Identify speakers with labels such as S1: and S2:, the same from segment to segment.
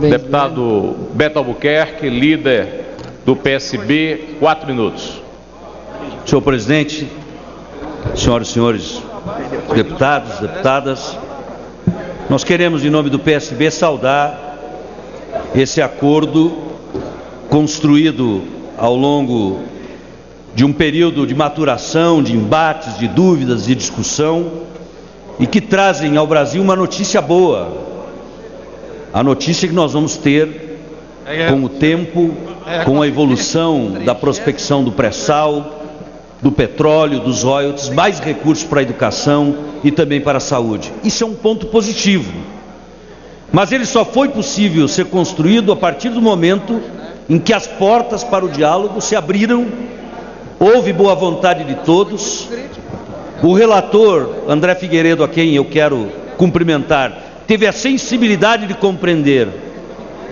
S1: Deputado Beto Albuquerque, líder do PSB, quatro minutos.
S2: Senhor presidente, senhoras e senhores deputados, deputadas, nós queremos, em nome do PSB, saudar esse acordo construído ao longo de um período de maturação, de embates, de dúvidas e discussão, e que trazem ao Brasil uma notícia boa. A notícia que nós vamos ter com o tempo, com a evolução da prospecção do pré-sal, do petróleo, dos royalties, mais recursos para a educação e também para a saúde. Isso é um ponto positivo. Mas ele só foi possível ser construído a partir do momento em que as portas para o diálogo se abriram, houve boa vontade de todos. O relator André Figueiredo, a quem eu quero cumprimentar, teve a sensibilidade de compreender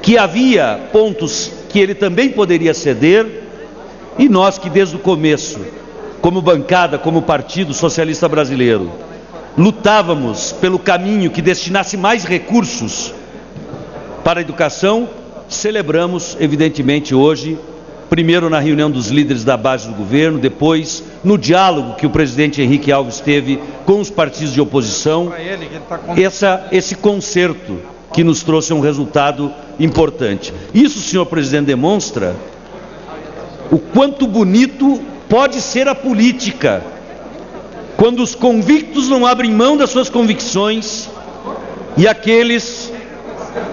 S2: que havia pontos que ele também poderia ceder, e nós que desde o começo como bancada, como Partido Socialista Brasileiro, lutávamos pelo caminho que destinasse mais recursos para a educação, celebramos, evidentemente, hoje, primeiro na reunião dos líderes da base do governo, depois no diálogo que o presidente Henrique Alves teve com os partidos de oposição, essa, esse concerto que nos trouxe um resultado importante. Isso, senhor presidente, demonstra o quanto bonito pode ser a política, quando os convictos não abrem mão das suas convicções e aqueles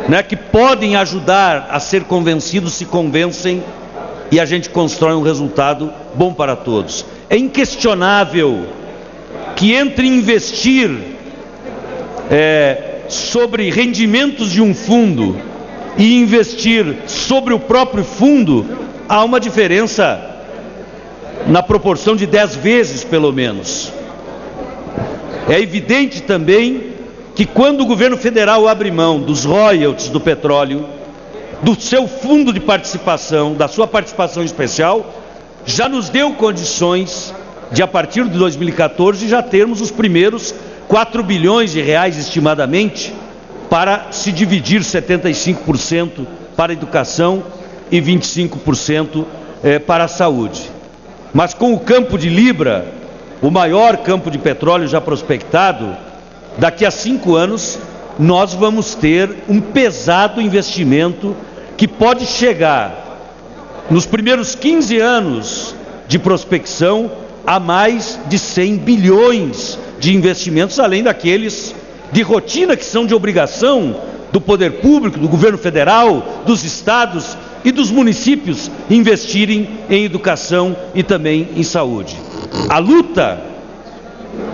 S2: né, que podem ajudar a ser convencidos se convencem e a gente constrói um resultado bom para todos. É inquestionável que entre investir é, sobre rendimentos de um fundo e investir sobre o próprio fundo, há uma diferença na proporção de dez vezes pelo menos. É evidente também que quando o governo federal abre mão dos royalties do petróleo, do seu fundo de participação, da sua participação especial, já nos deu condições de, a partir de 2014, já termos os primeiros 4 bilhões de reais, estimadamente, para se dividir 75% para a educação e 25% eh, para a saúde. Mas com o campo de Libra, o maior campo de petróleo já prospectado, daqui a cinco anos nós vamos ter um pesado investimento que pode chegar nos primeiros 15 anos de prospecção a mais de 100 bilhões de investimentos, além daqueles de rotina que são de obrigação do poder público, do governo federal, dos estados e dos municípios investirem em educação e também em saúde. A luta,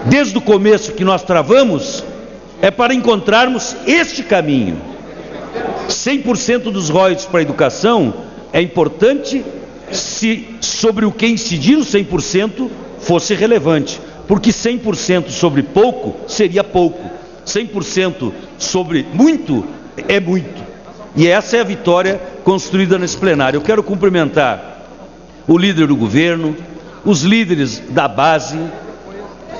S2: desde o começo que nós travamos, é para encontrarmos este caminho. 100% dos royalties para a educação é importante se sobre o que incidir o 100% fosse relevante, porque 100% sobre pouco seria pouco, 100% sobre muito é muito. E essa é a vitória construída nesse plenário. Eu quero cumprimentar o líder do governo, os líderes da base,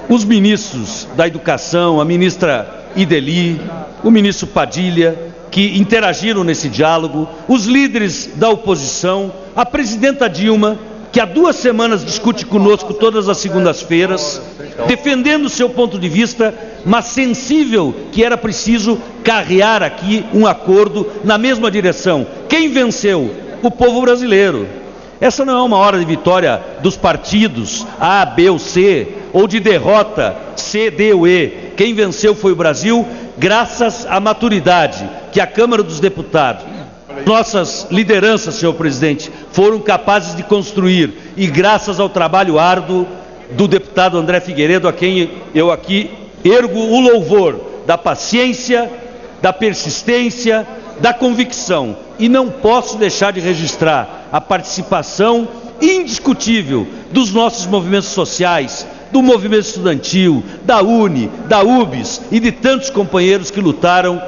S2: os ministros da educação, a ministra Ideli, o ministro Padilha, que interagiram nesse diálogo, os líderes da oposição, a presidenta Dilma, que há duas semanas discute conosco todas as segundas-feiras, defendendo seu ponto de vista, mas sensível que era preciso carrear aqui um acordo na mesma direção. Quem venceu? O povo brasileiro. Essa não é uma hora de vitória dos partidos A, B ou C, ou de derrota C, D ou E. Quem venceu foi o Brasil, graças à maturidade que a Câmara dos Deputados, nossas lideranças, senhor presidente, foram capazes de construir e graças ao trabalho árduo do deputado André Figueiredo, a quem eu aqui ergo o louvor da paciência, da persistência, da convicção. E não posso deixar de registrar a participação indiscutível dos nossos movimentos sociais, do movimento estudantil, da UNE, da UBS e de tantos companheiros que lutaram,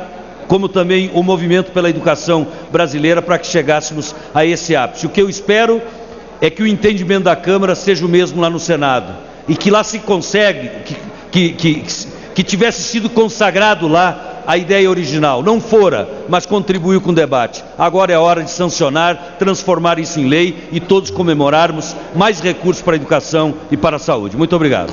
S2: como também o movimento pela educação brasileira, para que chegássemos a esse ápice. O que eu espero é que o entendimento da Câmara seja o mesmo lá no Senado e que lá se consegue, que, que, que, que tivesse sido consagrado lá a ideia original. Não fora, mas contribuiu com o debate. Agora é a hora de sancionar, transformar isso em lei e todos comemorarmos mais recursos para a educação e para a saúde. Muito obrigado.